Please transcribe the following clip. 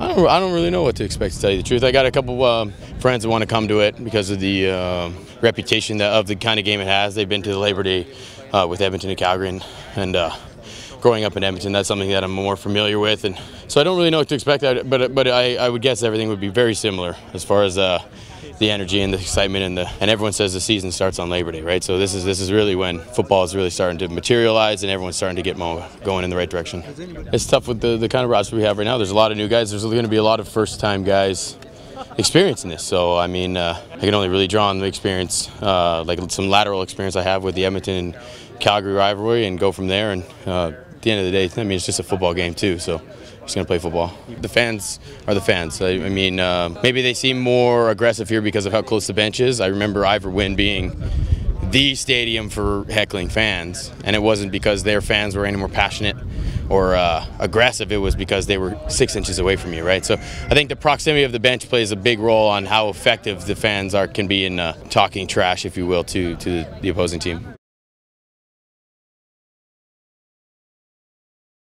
I don't, I don't really know what to expect to tell you the truth. I got a couple um, friends that want to come to it because of the uh, reputation that, of the kind of game it has. They've been to the Labor Day uh, with Edmonton and Calgary, and, and uh, growing up in Edmonton, that's something that I'm more familiar with, and so I don't really know what to expect. But but I, I would guess everything would be very similar as far as uh, the energy and the excitement and the and everyone says the season starts on Labor Day, right? So this is this is really when football is really starting to materialize and everyone's starting to get going in the right direction. It's tough with the, the kind of roster we have right now. There's a lot of new guys. There's going to be a lot of first time guys experiencing this. So I mean, uh, I can only really draw on the experience, uh, like some lateral experience I have with the Edmonton and Calgary rivalry, and go from there. And uh, at the end of the day, I mean, it's just a football game too. So just going to play football. The fans are the fans. I, I mean, uh, maybe they seem more aggressive here because of how close the bench is. I remember Ivor Wynne being the stadium for heckling fans, and it wasn't because their fans were any more passionate or uh, aggressive. It was because they were six inches away from you, right? So I think the proximity of the bench plays a big role on how effective the fans are can be in uh, talking trash, if you will, to to the opposing team.